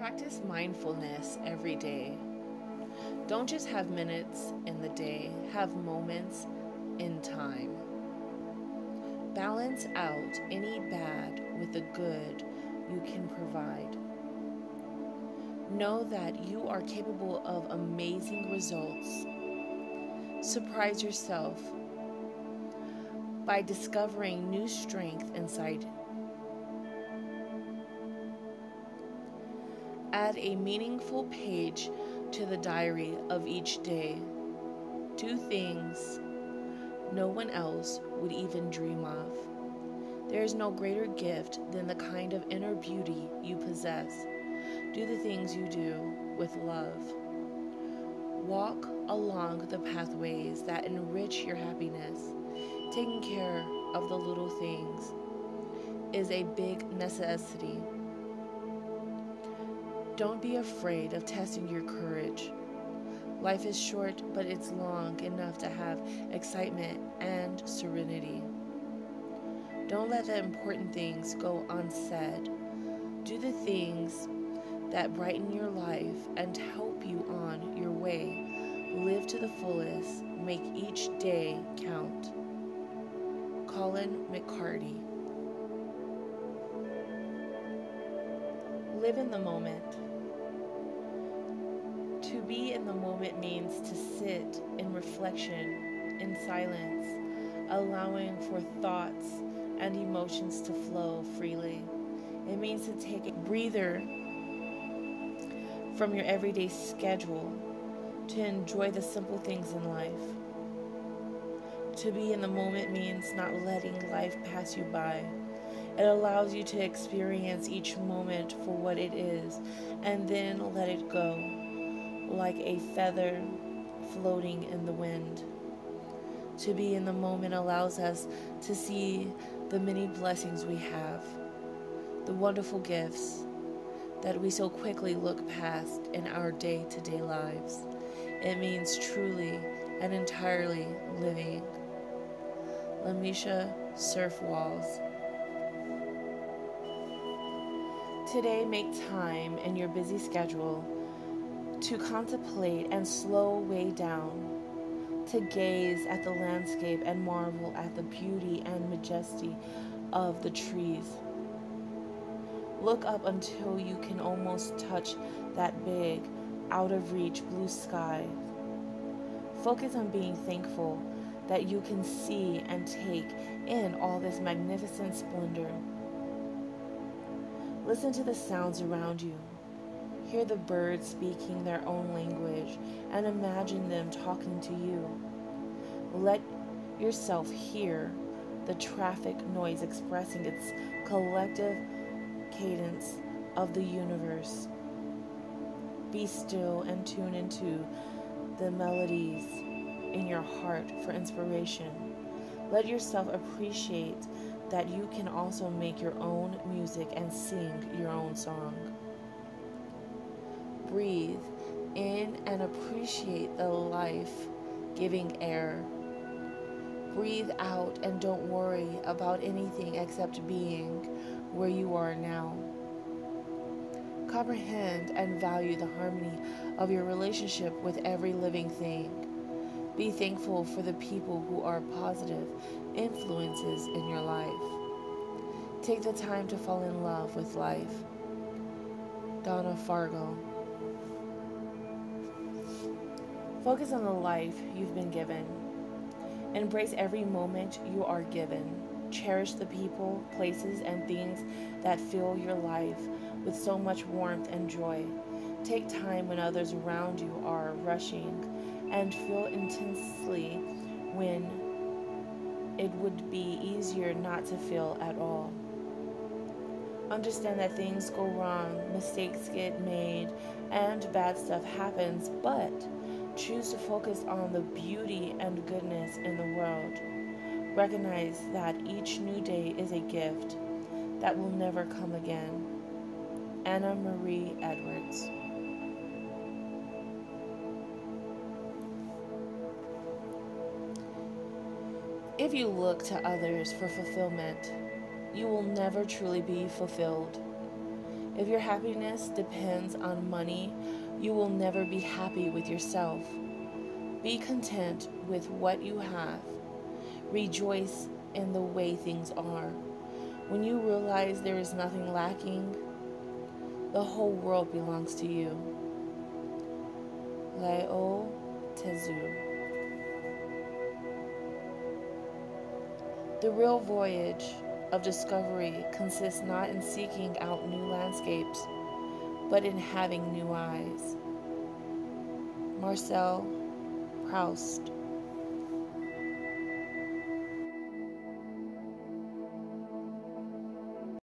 Practice mindfulness every day. Don't just have minutes in the day, have moments in time. Balance out any bad with the good you can provide. Know that you are capable of amazing results. Surprise yourself by discovering new strength inside. Add a meaningful page to the diary of each day. Do things no one else would even dream of. There is no greater gift than the kind of inner beauty you possess. Do the things you do with love. Walk along the pathways that enrich your happiness. Taking care of the little things is a big necessity. Don't be afraid of testing your courage. Life is short, but it's long enough to have excitement and serenity. Don't let the important things go unsaid. Do the things that brighten your life and help you on your way. Live to the fullest. Make each day count. Collin McCarty. Live in the moment. Be in the moment means to sit in reflection, in silence, allowing for thoughts and emotions to flow freely. It means to take a breather from your everyday schedule to enjoy the simple things in life. To be in the moment means not letting life pass you by. It allows you to experience each moment for what it is and then let it go like a feather floating in the wind. To be in the moment allows us to see the many blessings we have, the wonderful gifts that we so quickly look past in our day to day lives. It means truly and entirely living. Lamisha Serfwalls. Today, make time in your busy schedule to contemplate and slow way down, to gaze at the landscape and marvel at the beauty and majesty of the trees. Look up until you can almost touch that big, out of reach blue sky. Focus on being thankful that you can see and take in all this magnificent splendor. Listen to the sounds around you. Hear the birds speaking their own language and imagine them talking to you. Let yourself hear the traffic noise expressing its collective cadence of the universe. Be still and tune into the melodies in your heart for inspiration. Let yourself appreciate that you can also make your own music and sing your own song breathe in and appreciate the life giving air. Breathe out and don't worry about anything except being where you are now. Comprehend and value the harmony of your relationship with every living thing. Be thankful for the people who are positive influences in your life. Take the time to fall in love with life. Donna Fargo. Focus on the life you've been given. Embrace every moment you are given. Cherish the people, places, and things that fill your life with so much warmth and joy. Take time when others around you are rushing and feel intensely when it would be easier not to feel at all. Understand that things go wrong, mistakes get made, and bad stuff happens, but Choose to focus on the beauty and goodness in the world. Recognize that each new day is a gift that will never come again. Anna Marie Edwards. If you look to others for fulfillment, you will never truly be fulfilled. If your happiness depends on money, you will never be happy with yourself. Be content with what you have. Rejoice in the way things are. When you realize there is nothing lacking, the whole world belongs to you. Lao Tzu. The real voyage of discovery consists not in seeking out new landscapes, but in having new eyes. Marcel Proust